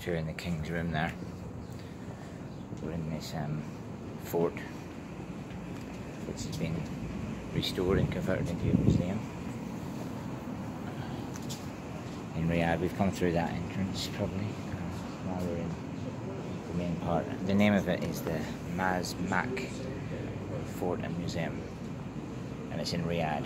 touring the King's Room there. We're in this um, fort which has been restored and converted into a museum. In Riyadh, we've come through that entrance probably. Uh, now we're in the main part. The name of it is the Maz Mak Fort and Museum, and it's in Riyadh.